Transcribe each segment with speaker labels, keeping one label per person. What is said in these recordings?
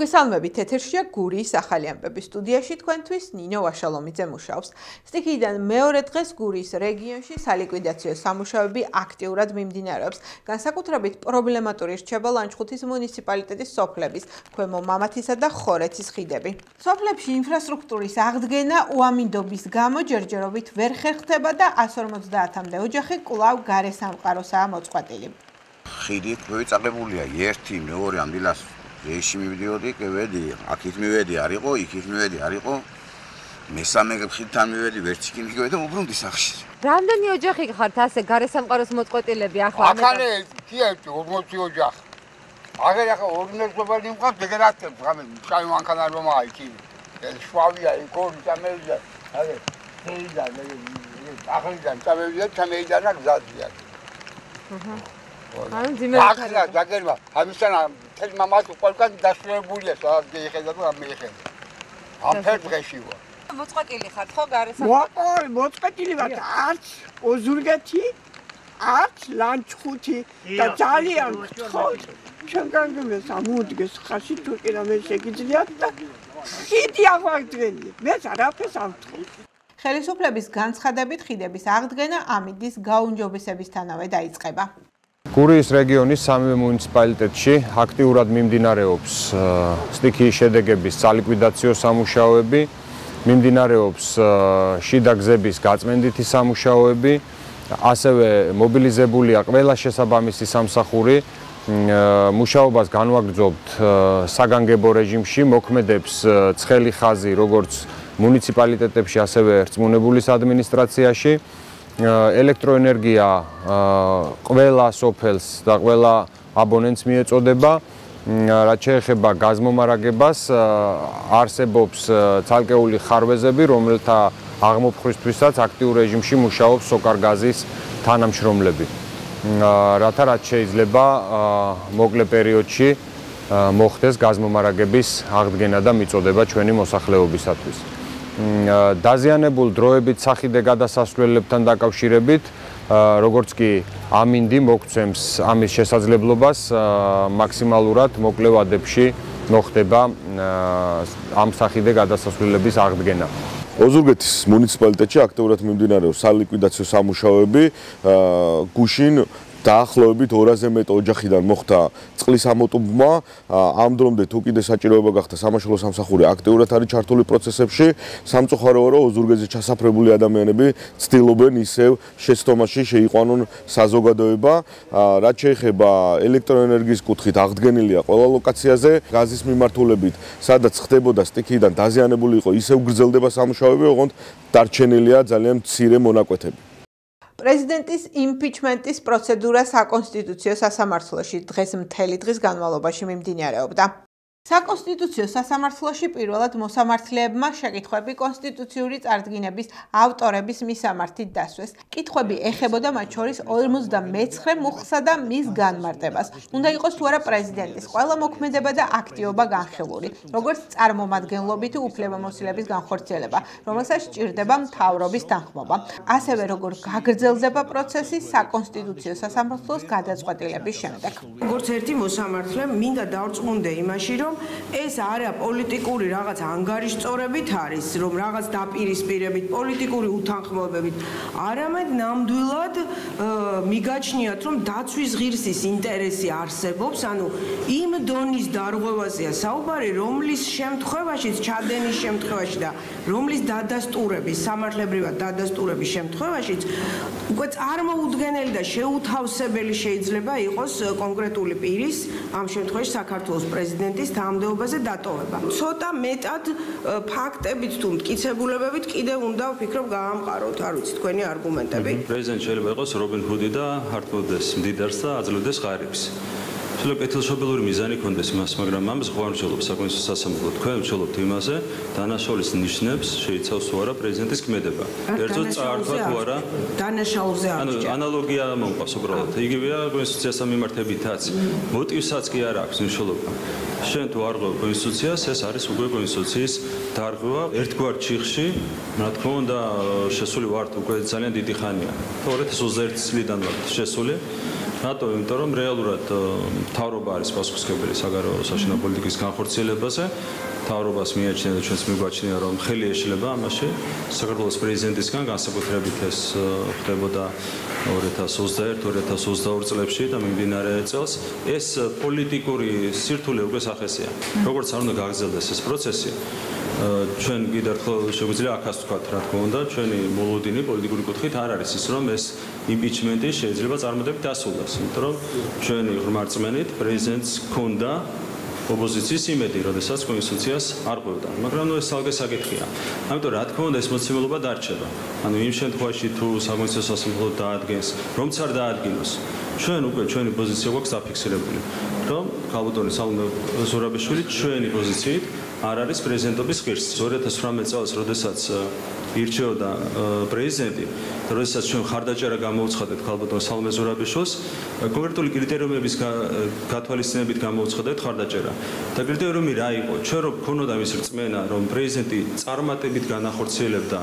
Speaker 1: მოგესალმებით ეთერშია გურიის ახალი ამბების სტუდიაში თქვენთვის ნინო ვაშალომიძე მუშაობს. სტიქიდან მეორე დღეს გურიის რეგიონში სალიკვიდაციო სამუშაოები აქტიურად მიმდინარეობს. განსაკუთრებით პრობლემატური რჩება ლანჩხუთის მუნიციპალიტეტის სოფლების, ქვემო მამათისა და ხორეცის ხიდები. სოფლებში ინფრასტრუქტურის აღდგენა უამინდობის გამო ჯერჯერობით ვერ ხერხდება და 150-მდე ოჯახი კვლავ გარე სამყაროსაა მოწყვეტილი.
Speaker 2: ხიდი გვეწაღებულია 1 2 ამ დილას რეში მივიდიოდი, კევედი, აქით მივედი, არ იყო, იქით მივედი, არ იყო. მესამე ხიდთან მივედი, ვერც იქით მივედი, უბრუნდი სახში.
Speaker 3: რამდენი ოჯახი ხართ ასე გარესამყაროს მოწყვეტილები ახლა?
Speaker 4: ახალი კია 40 ოჯახი. აგერ ახლა ორნერსობალი მყავს, დეგერატებს, გამე შავი მანქანა რომ აიქი. ეს შვავია, იქორი წამევიდა. აგერ შეიძლება ახალიდან წამევიდა, წამევიდა და გზაზია. აჰა.
Speaker 3: ანუ ძიმერა.
Speaker 4: ახლა დაგერმა, ამისთან თელ მამას ყველგან დასრულებულია, სადაც გეიხედა და მეიხედა. ამ თელ დღეში ვარ.
Speaker 3: მოწყატილი ხარ ხო გარესა?
Speaker 5: მოყოლ, მოწყატილი ვარ. არც ოზურგეთი, არც ლანჩხუთი და ძალიან გთხოვთ. ჩვენგან გმეს ამოდგეს ხაში თუ კი რამე შეგიძლიათ და ხიდი აღვაგდენი. მე არაფერს არ ვთქვი.
Speaker 1: ხელისუფლების განცხადებით ხიდების აღდგენა ამიდის გაუნჯობესებისთანავე დაიწყება.
Speaker 6: გურიის რეგიონის სამივე მუნიციპალიტეტში აქტიურად მიმდინარეობს სტიქიის შედეგების სალიკვიდაციო სამუშაოები, მიმდინარეობს შიდა გზების გაწმენდითი სამუშაოები, ასევე მობილიზებულია ყველა შესაბამისი სამსახური. მუშაობას განვაგრძობთ საგანგებო რეჟიმში, მოქმედებს ცხელი ხაზი როგორც მუნიციპალიტეტებში, ასევე რწმუნებულის ადმინისტრაციაში. ელექტროენერგია ყველა სოფელს და ყველა აბონენტს მიეწოდება. რაც შეეხება გაზმომარაგებას, არსებობს ცალკეული ხარვეზები, რომელთა აღმოფხვისთვისაც აქტიურ რეჟიმში მუშაობს სოკარგაზის თანამშრომლები. რათა რაც შეიძლება მოკლე პერიოდში მოხდეს გაზმომარაგების აღდგენა და მიწოდება ჩვენი მოსახლეობისათვის. დაზიანებულ დროებით სახიდე გადასასვლელებთან დაკავშირებით როგორც კი ამინდი მოგცემს ამის შესაძლებლობას მაქსიმალურად მოკლევადებში მოხდება ამ სახიდე გადასასვლელების აღდგენა.
Speaker 7: ოზურგეთის მუნიციპალიტეტში აქტიურად მიმდინარეობს სალიკვიდაციო სამუშაოები. გუშინ დაახლოებით 200-ზე მეტ ოჯახიდან მოხდა წყლის ამოტუბმა. ამ დრომდე თუ კიდე საჭიროება გახდა სამაშველო სამსახური აქტიურად არის ჩართული პროცესებში. სამწუხაროა რომ ოზურგეთის ჩასაფრებული ადამიანები ცდილობენ ისევ შეცდომაში შეიყვანონ საზოგადოება. რაც შეეხება ელექტროენერგიის კუთხით აღდგენილია ყველა ლოკაციაზე გაზის მიმართულებით, სადაც ხდებოდა სტიქიდან დაზიანებული იყო, ისევ გრძელდება სამუშაოები, ოღონდ დარჩენილია ძალიან მცირე მონაკვეთები.
Speaker 1: პრეზიდენტის იმპიჩმენტის პროცედურა საკონსტიტუციო სასამართლოში დღეს მთელი დღის განმავლობაში მიმდინარეობდა. საკონსტიტუციო სასამართლოში პირველად მოსამართლეებმა შეკითხვები კონსტიტუციური წარდგინების ავტორების მისამართით დასვეს. კითხვები ეხებოდა მათ შორის 59 მუხსა და მის განმარტებას. უნდა იყოს თუ არა პრეზიდენტის ყველა მოქმედება და აქტივობა განხილული, როგორც წარმომადგენლობითი უფლებამოსილების განხორციელება, რომელსაც სჭირდება მთავრობის თანხმობა. ასევე როგორ გაგრძელდება პროცესი საკონსტიტუციო სასამართლოს გადაწყვეტილების შემდეგ.
Speaker 8: როგორც ერთი მოსამართლე მინდა დავრწმუნდე იმაში, რომ ეს არა პოლიტიკური რაღაც ანგარიშწორებით არის, რომ რაღაც დაპირისპირებით, პოლიტიკური უთანხმოებებით, არამედ ნამდვილად მიგაჩნიათ, რომ დაცვის ღირსის ინტერესი არსებობს, ანუ იმ დონის დარღვევაზეა საუბარი, რომლის შემთხვევაშიც ჩადენის შემთხვევაში და რომლის დადასტურების, სამართლებრივად დადასტურების შემთხვევაშიც უკვე წარმოუდგენელი და შეუთავსებელი შეიძლება იყოს კონკრეტული პირის, ამ შემთხვევაში საქართველოს პრეზიდენტის თანამდებობაზე დატოვება. ცოტა მეტად ფაქტებით თუ მტკიცებულებებით კიდე უნდა ვფიქრობ გაამყაროთ, არ ვიცი, თქვენი არგუმენტები.
Speaker 9: პრეზიდენტ შეიძლება იყოს რობინ ჰუდი და ჰარტმოდეს მდიდარს და აძლევდეს ღარიბს. შეიძლება კეთილშობილური მიზანი ქონდეს მას, მაგრამ ამას ხო არ ვშოლობ საკონსულტაციო სასამართლო. თქვენ ვშოლობთ იმაზე, დანაშაულის ნიშნებს შეიცავს თუ არა პრეზიდენტის ქმედება. ერთო წაართვა თუ არა
Speaker 8: დანაშაულზე არ
Speaker 9: ანუ ანალოგია მომყავს უბრალოდ. იგივეა კონსტიტუციას მიმართებითაც. მოტივსაც კი არ აქვს ვშოლობ. შენ თუ არ ღვევ კონსტიტუციას, ეს არის უკვე კონსტიტუციის დარღვევა ერთგვარ ჩიხში, რა თქმა უნდა, შესული ვართ უკვე ძალიან დიდი ხანია. 2021 წლიდან ვართ შესული. რატო? იმიტომ რომ რეალურად მთავრობა არის პასუხისმგებელი საგარეო საშინაო პოლიტიკის განხორციელებაზე. მთავრობას მიაჩნია და ჩვენს მიგვაჩნია რომ ხელი ეშლება ამაში. საქართველოს პრეზიდენტისგან განსაკუთრებით ეს ხდებოდა 2021-2022 წლებში და მიმდინარე წელს ეს პოლიტიკური სირთულე უკვე სახესია. როგორც არ უნდა გაგრძელდეს ეს პროცესი, ჩვენ კიდევ ერთხელ შეგვიძლია ახას ვთქვათ, რა თქმა უნდა, ჩვენი მოლოდინი პოლიტიკური კუთხით არ არის ის, რომ ეს იმპიჩმენტი შეიძლება წარმოდებით დასრულდეს, იმიტომ რომ ჩვენი ღრმარწმენით პრეზიდენტს ქონდა ოპოზიციის იმედი, როდესაც კონსტიტუციას არ ყვევდა. მაგრამ ნუ ეს ალგე საკითხია. ამიტომ რა თქმა უნდა ეს მოცემულობა დარჩება. ანუ იმ შემთხვევაში თუ სამოიცო სასამართლო დაადგენს, რომც არ დაადგინოს, ჩვენ უკვე ჩვენი პოზიცია გვაქვს დაფიქსირებული, რომ ხალბატონი სალმე ზურაბიშვილი ჩვენი პოზიციით არ არის პრეზიდენტობის ღირსი. 2018 წელს, როდესაც ირჩეოდა პრეზიდენტი, როდესაც ჩვენ ხარდაჭერა გამოუცხადეთ ხალბატონ სალმე ზურაბიშვილს, კონკრეტული კრიტერიუმების გათვალისწინებით გამოუცხადეთ ხარდაჭერა. და კრიტერიუმი რა იყო? ჩვენ რო გქონოდა მის რწმენა, რომ პრეზიდენტი წარმატებით განახორციელებდა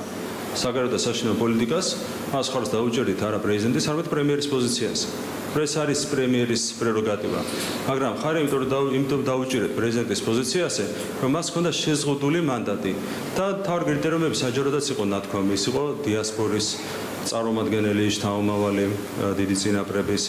Speaker 9: საგარეო და საშინაო პოლიტიკას, მას ხარს დაუჭერდით არა პრეზიდენტის, არამედ პრემიერის პოზიციას. ეს არის პრემიერის პრეროგატივა. მაგრამ ხარ იმიტომ რომ იმიტომ დაუჭირეთ პრეზიდენტის პოზიციაზე, რომ მას ჰქონდა შეზღუდული მანდატი და თავი კრიტერიუმები საჯაროდაც იყო ნათქვამი, ის იყო დიასპორის წარმომადგენელი შთამომავალი დიდი წინაპრების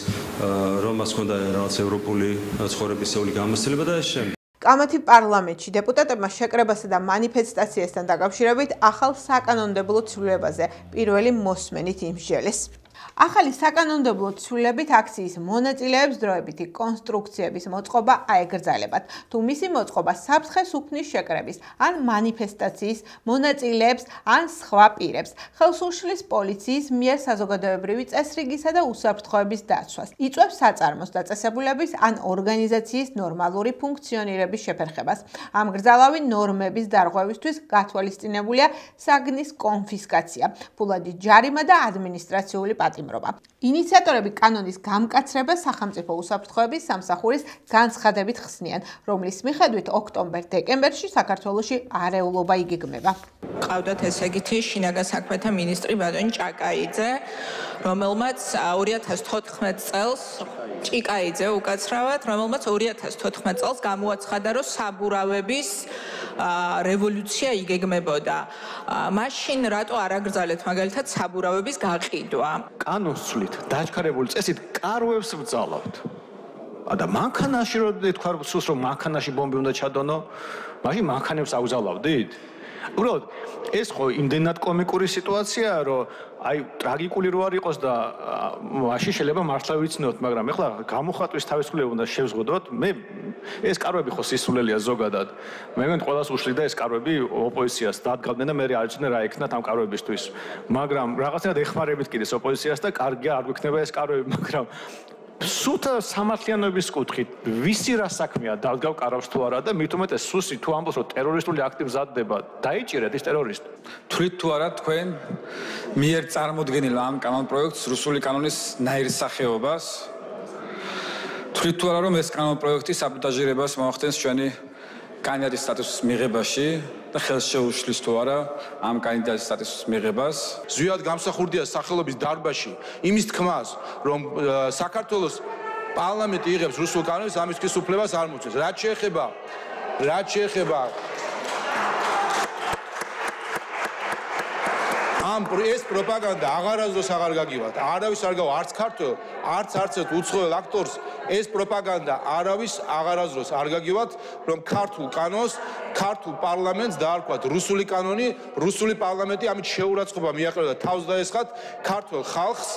Speaker 9: რომ მას ჰქონდა რაღაც ევროპული ცხოვრებისეული გამოცდილება და ეს შემდეგ
Speaker 1: კამათი პარლამენტში დეპუტატებმა შეკრებასა და манифестაციასთან დაკავშირებით ახალ საკანონმდებლო ცვლილებაზე პირველი მოსმენით იმსჯელეს. ახალი საკანონმდებლო ცვლილებით აქციის მონაწილეებს დროებითი კონსტრუქციების მოწყობა აეგრძალებათ, თუ მისი მოწყობა საფრთხეს უქმნის შეკრების ან манифестაციის მონაწილეებს ან სხვა პირებს. ხელს უშლის პოლიციის მიერ საზოგადოებრივი წესრიგისა და უსაფრთხოების დაცვას. იწვევს საწარმოს დაწესებულების ან ორგანიზაციის ნორმალური ფუნქციონირების შეფერხებას. ამ გრძალავი ნორმების დარღვევისთვის გათვალისწინებულია საგნის კონფისკაცია, ფულადი ჯარიმა და ადმინისტრაციული პატრონობა. პატიმრობა. ინიციატორები კანონის გამკაცრება სახელმწიფო უსაფრთხოების სამსახურის განცხადებით ხსნიან, რომლის მიხედვით ოქტომბერ-დეკემბერში საქართველოში არეულობა იგეგმება.
Speaker 10: ყავდათ ესე იგი შინაგან საქმეთა მინისტრი ბატონი ჭაკაიძე, რომელმაც 2014 წელს ჭიკაიძე უკაცრავად, რომელმაც 2014 წელს გამოაცხადა, რომ საბურავების რევოლუცია იგეგმებოდა. მაშინ რატო არ აგრძალეთ მაგალითად საბურავების გაყიდვა?
Speaker 11: კანონს ვცვლით, დაჩქარებული წესით კარვებს ვძალავთ. და მანქანაში რო თქვა სულს რომ მანქანაში ბომბი უნდა ჩადონო, მაშინ მანქანებს აუძალავდით? უბრალოდ ეს ხო იმდენად კომიკური სიტუაციაა, რომ აი ტრაგიკული რო არ იყოს და მაშინ შეიძლება მართლა ვიცნოთ, მაგრამ ეხლა გამოხატვის თავისუფლება უნდა შევზღუდოთ. მე ეს კარვები ხო სისულელია ზოგადად. მე მგონი ყოველას უშლი და ეს კარვები ოპოზიციას დადგავდნენ და მე არ იცოდნენ რა ექნათ ამ კარვებისთვის. მაგრამ რაღაცნაირად ეხმარებით კიდეს ოპოზიციას და კარგია არ გვექნება ეს კარვები, მაგრამ სუთა სამართლიანობის კუთხით ვისი რა საქმეა დაგავ კარავს თუ არა და უმეტეს სუსი თუ ამბობს რომ ტერორისტული აქტი მზადდება დაიჭირეთ ეს ტერორისტი
Speaker 12: თვით თუ არა თქვენ მიერ წარმოქმნილ ამ კანონ პროექტს რუსული კანონის ნაირის თვით თუ არა რომ ეს კანონ პროექტი საბოტაჟირებას მოახდენს ჩვენი კანდიდატის სტატუსის მიღებაში და ხელს შეუშლის თუ არა ამ კანდიდატის სტატუსის მიღებას.
Speaker 13: ზვიად გამსახურდია სახელობის დარბაში იმის თქმას, რომ საქართველოს პარლამენტი იღებს რუსულ კანონს, ამის ქის უფლებას არ მოწეს. რაც შეეხება რაც შეეხება ამ ეს პროპაგანდა აღარასდროს აღარ გაგივათ. არავის არ გავა არც ქართულ, არც არც უცხოელ აქტორს ეს პროპაგანდა არავის აღარასდროს არ გაგივათ, რომ ქართულ კანონს, ქართულ პარლამენტს დაარქვათ რუსული კანონი, რუსული პარლამენტი ამით შეურაცხყოფა მიაყენებდა თავს დაესხათ ქართულ ხალხს,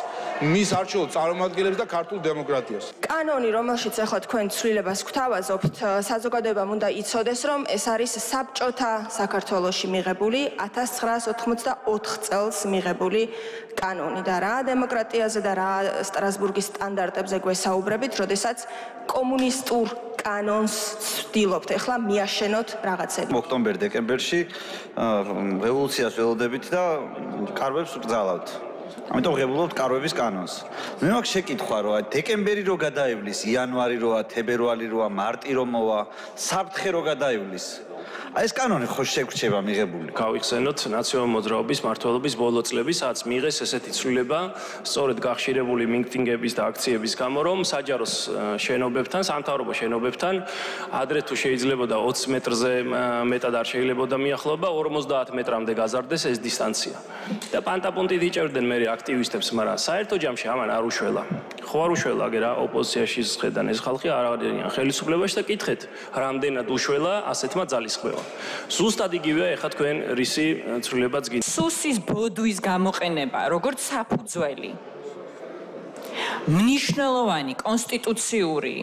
Speaker 13: მის არჩეულ წარმომადგენლებს და ქართულ დემოკრატიას.
Speaker 10: კანონი, რომელშიც ახლა თქვენ ცვლილებას გვთავაზობთ, საზოგადოებამ უნდა იცოდეს, რომ ეს არის საბჭოთა საქართველოსში მიღებული 1984 წელს მიღებული კანონი. და რა დემოკრატიაზე და რა სტრასბურგის სტანდარტებზე გვესაუბრებით, როდეს როდესაც კომუნისტურ კანონს ვდილობთ ახლა მიაშენოთ რაღაცები.
Speaker 14: ოქტომბერ-დეკემბერში რევოლუციას ველოდებით და კარვებს ვგზავნავთ. ამიტომ ღებულობთ კარვების კანონს. მე მაქვს შეკითხვა, რომ აი დეკემბერი რო გადაივლის, იანვარი როა, თებერვალი როა, მარტი რო მოვა, საფრთხე რო გადაივლის. აი ეს კანონი ხო შეგრჩება მიღებული.
Speaker 15: გავიხსენოთ ნაციონალ მოძრაობის მართლობის ბოლო წლების აც მიიღეს ესეთი ცვლილება, სწორედ გახშირებული მიტინგების და აქციების გამო, რომ საჯაროს შენობებთან, სამთავრობო შენობებთან ადრე თუ შეიძლებოდა 20 მეტრზე მეტად არ შეიძლებოდა მიახლოება 50 მეტრამდე გაზარდეს ეს დისტანცია. და პანტაპუნტით იჭერდნენ მე აქტივისტებს, მაგრამ საერთო ჯამში ამან არ უშველა. ხო არ უშველა, აგერა ოპოზიციაში ზღედან ეს ხალხი არ არიან ხელისუფლებაში და კითხეთ, რამდენად უშველა ასეთმა ძალისხმევამ. ზუსტად იგივეა ეხა თქვენ რისი ცვლილებაც გინდა.
Speaker 10: სუსის ბოდვის გამოყენება, როგორც საფუძველი. მნიშვნელოვანი კონსტიტუციური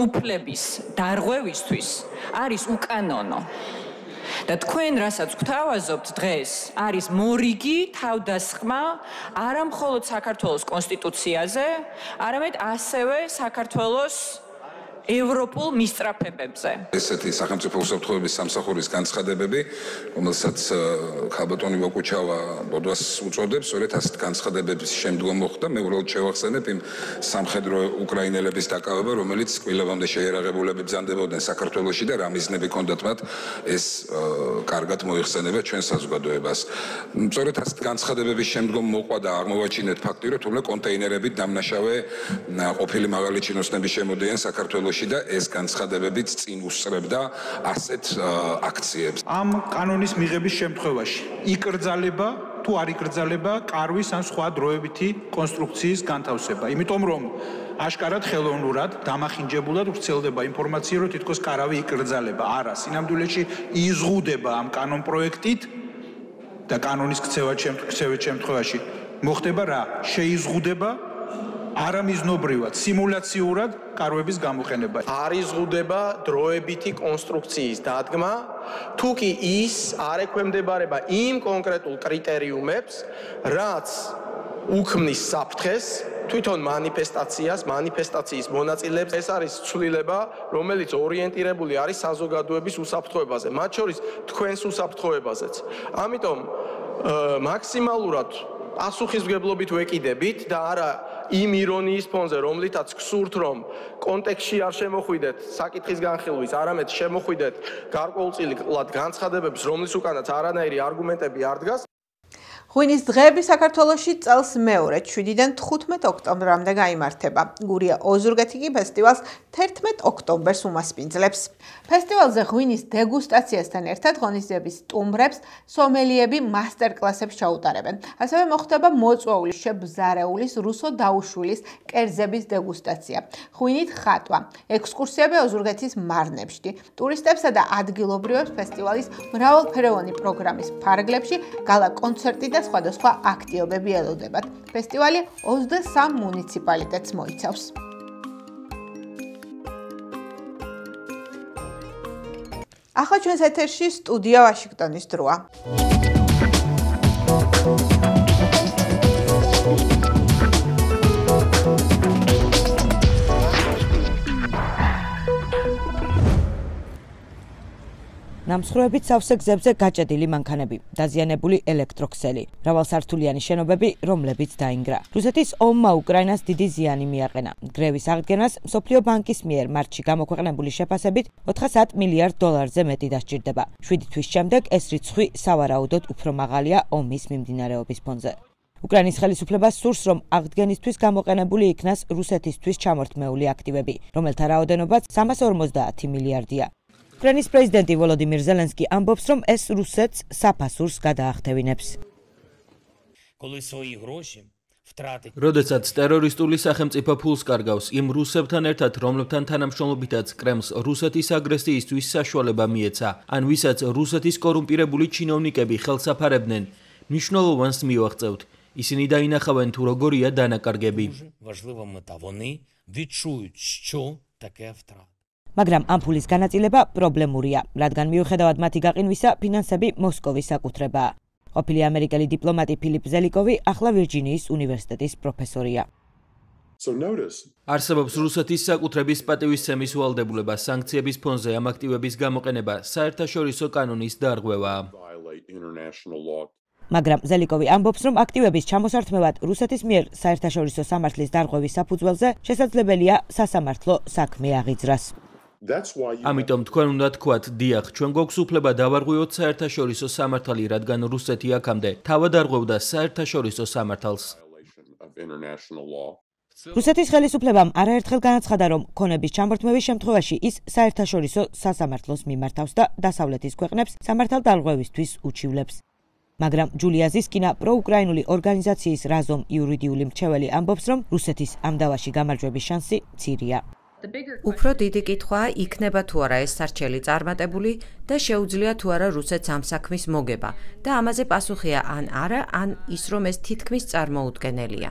Speaker 10: უფლების დარღვევისთვის არის უკანონო. და თქვენ რასაც გვთავაზობთ დღეს არის მორიგი თავდასხმა არა მხოლოდ საქართველოს კონსტიტუციაზე, არამედ ასევე საქართველოს ევროპულ მისწრაფებებზე.
Speaker 16: ესეთი სახელმწიფო უსაფრთხოების სამსახურის განცხადებები, რომელსაც ხალბატონი ვაკუჩავა ბოდვას უწოდებს, სწორედ ასეთ განცხადებების შემდგომ მოხდა, მე უბრალოდ შევახსენებ იმ სამხედრო უკრაინელების დაკავება, რომელიც კვილებამდე შეერაღებულები ბრძანდებოდნენ საქართველოსში და რა მიზნები ჰქონდათ მათ ეს კარგად მოიხსენება ჩვენ საზოგადოებას. სწორედ ასეთ განცხადებების შემდგომ მოყვა და აღმოვაჩინეთ ფაქტი, რომ თუმცა კონტეინერებით დამნაშავე ყოფილი მაღალი ჩინოსნების შემოდიან საქართველოს საქართველოში და ეს განცხადებებიც წინ უსწრებდა ასეთ აქციებს.
Speaker 11: ამ კანონის მიღების შემთხვევაში იკრძალება თუ არ იკრძალება კარვის ან სხვა დროებითი კონსტრუქციის განთავსება, იმიტომ რომ აშკარად ხელოვნურად დამახინჯებულად ვრცელდება ინფორმაცია, რომ თითქოს კარავი იკრძალება. არა, სინამდვილეში იზღუდება ამ კანონ პროექტით და კანონის ქცევა შემთხვევაში მოხდება რა? შეიზღუდება არამიზნობრივად, სიმულაციურად კარვების გამოყენება.
Speaker 13: არ იზღუდება დროებითი კონსტრუქციის დადგმა, თუკი ის არ ექვემდებარება იმ კონკრეტულ კრიტერიუმებს, რაც უქმნის საფრთხეს თვითონ манифестაციას, манифестაციის მონაწილეებს. ეს არის ცვლილება, რომელიც ორიენტირებული არის საზოგადოების უსაფრთხოებაზე, მათ შორის თქვენს უსაფრთხოებაზეც. ამიტომ მაქსიმალურად პასუხისმგებლობით ვეკიდებით და არა იმ ირონიის ფონზე, რომლითაც გსურთ რომ კონტექსში არ შემოხვიდეთ საკითხის განხილვის, არამედ შემოხვიდეთ გარკვეულწილად განცხადებებს, რომლის უკანაც არანაირი არგუმენტები არ დგას.
Speaker 1: ღვინის დღეები საქართველოში წელს მეორედ 7-დან 15 ოქტომბრამდე გამართება. გურია ოზურგეთი კი ფესტივალს 11 ოქტომბერს უმასპინძლებს. ფესტივალზე ღვინის დეგუსტაციასთან ერთად ღონისძიების სტუმრებს სომელიები მასტერკლასებს ჩაუტარებენ. ასევე მოხდება მოწვეული შებზარეულის რუსო დაუშვილის კერძების დეგუსტაცია. ღვინით ხატვა, ექსკურსიები ოზურგეთის მარნებში, ტურისტებსა და ადგილობრივებს ფესტივალის მრავალფეროვანი პროგრამის ფარგლებში გალა კონცერტი და და სხვადასხვა აქტივობები ელოდებათ. ფესტივალი 23 მუნიციპალიტეტს მოიცავს. ახლა ჩვენს ეთერში სტუდია ვაშინგტონის დროა.
Speaker 17: ნამსხვრევებით სავსე გზებზე გაჭედილი მანქანები, დაზიანებული ელექტროქსელი, მრავალსართულიანი შენობები, რომლებიც დაინგრა. რუსეთის ომმა უკრაინას დიდი ზიანი მიაყენა. გრევის აღდგენას სოფლიო ბანკის მიერ მარტში გამოქვეყნებული შეფასებით 400 მილიარდ დოლარზე მეტი დასჭირდება. 7 თვის შემდეგ ეს რიცხვი სავარაუდოდ უფრო მაღალია ომის მიმდინარეობის ფონზე. უკრაინის ხელისუფლებას სურს, რომ აღდგენისთვის გამოყენებული იქნას რუსეთისთვის ჩამორთმეული აქტივები, რომელთა რაოდენობაც 350 მილიარდია. უკრაინის პრეზიდენტი ვოლოდიმირ ზელენსკი ამბობს, რომ ეს რუსეთს საფასურს გადაახტევინებს.
Speaker 18: როდესაც ტერორისტული სახელმწიფო ფულს კარგავს იმ რუსებთან ერთად, რომლებთან თანამშრომლობითაც კრემლს რუსეთის აგრესიისთვის საშუალება მიეცა, ან ვისაც რუსეთის კორუმპირებული ჩინოვნიკები ხელსაფარებდნენ, მნიშვნელოვანს მივაღწევთ. ისინი დაინახავენ თუ როგორია დანაკარგები. важливо мета вони відчують, що таке втрата.
Speaker 17: მაგრამ ამ ფულის განაწილება პრობლემურია, რადგან მიუხედავად მათი გაყინვისა, ფინანსები მოსკოვის საკუთრებაა. ყოფილი ამერიკელი დიპლომატი ფილიპ ზელიკოვი ახლა ვირჯინიის უნივერსიტეტის პროფესორია.
Speaker 18: არსებობს რუსეთის საკუთრების პატივისცემის ვალდებულება სანქციების ფონზე ამ აქტივების გამოყენება საერთაშორისო კანონის დარღვევაა.
Speaker 17: მაგრამ ზელიკოვი ამბობს, რომ აქტივების ჩამოსართმევად რუსეთის მიერ საერთაშორისო სამართლის დარღვევის საფუძველზე შესაძლებელია სასამართლო საქმე აღიძრას.
Speaker 18: ამიტომ თქვენ უნდა თქვათ, დიახ, ჩვენ გვაქვს უფლება დავარღვიოთ საერთაშორისო სამართალი, რადგან რუსეთი აქამდე თავად არღვევდა საერთაშორისო სამართალს.
Speaker 17: რუსეთის ხელისუფლებამ არაერთხელ განაცხადა, რომ ქონების ჩამორთმევის შემთხვევაში ის საერთაშორისო სასამართლოს მიმართავს და დასავლეთის ქვეყნებს სამართალდარღვევისთვის უჩივლებს. მაგრამ ჯულია ზისკინა პროუკრაინული ორგანიზაციის რაზომ იურიდიული მრჩეველი ამბობს, რომ რუსეთის ამ დავაში გამარჯვების შანსი მცირეა.
Speaker 19: უფრო დიდი კითხვაა, იქნება თუ არა ეს სარჩელი წარმატებული და შეუძლია თუ არა რუსეთს ამ საქმის მოგება და ამაზე პასუხია ან არა, ან ის რომ ეს თითქმის წარმოუდგენელია.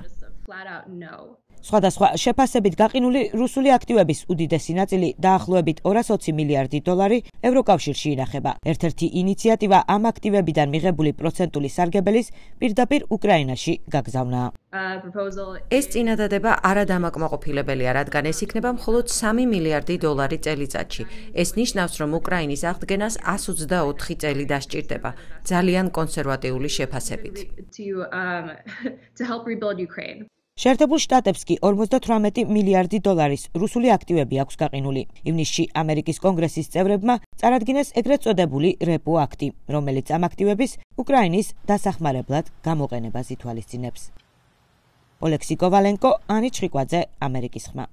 Speaker 17: სხვადასხვა შეფასებით გაყინული რუსული აქტივების უდიდესი ნაწილი დაახლოებით 220 მილიარდი დოლარი ევროკავშირში ინახება. ერთ-ერთი ინიციატივა ამ აქტივებიდან მიღებული პროცენტული სარგებელის პირდაპირ უკრაინაში გაგზავნაა.
Speaker 19: ეს წინადადება არადამაკმაყოფილებელია, რადგან ეს იქნება მხოლოდ 3 მილიარდი დოლარი წელიწადში. ეს ნიშნავს, რომ უკრაინის აღდგენას 124 წელი დასჭირდება, ძალიან კონსერვატიული შეფასებით.
Speaker 17: შეერთებულ შტატებს კი 58 მილიარდი დოლარის რუსული აქტივები აქვს გაყინული. ივნისში ამერიკის კონგრესის წევრებმა წარადგინეს ეგრეთ წოდებული რეპო აქტი, რომელიც ამ აქტივების უკრაინის დასახმარებლად გამოყენებას ითვალისწინებს. ოლექსი კოვალენკო, ანი ჩხიკვაძე, ამერიკის ხმა.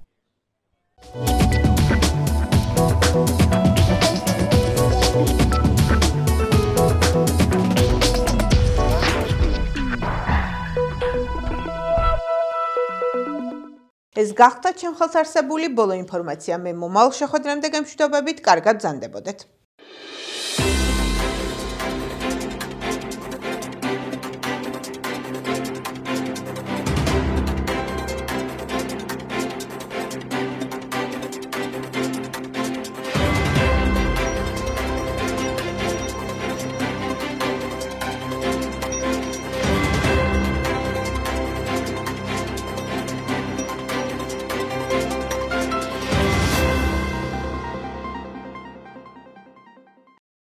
Speaker 1: ეს გახდა ჩემ ხელს არსებული ბოლო ინფორმაცია. მე მომავალ შეხვედრამდე გემშვიდობებით, კარგად ზანდებოდეთ.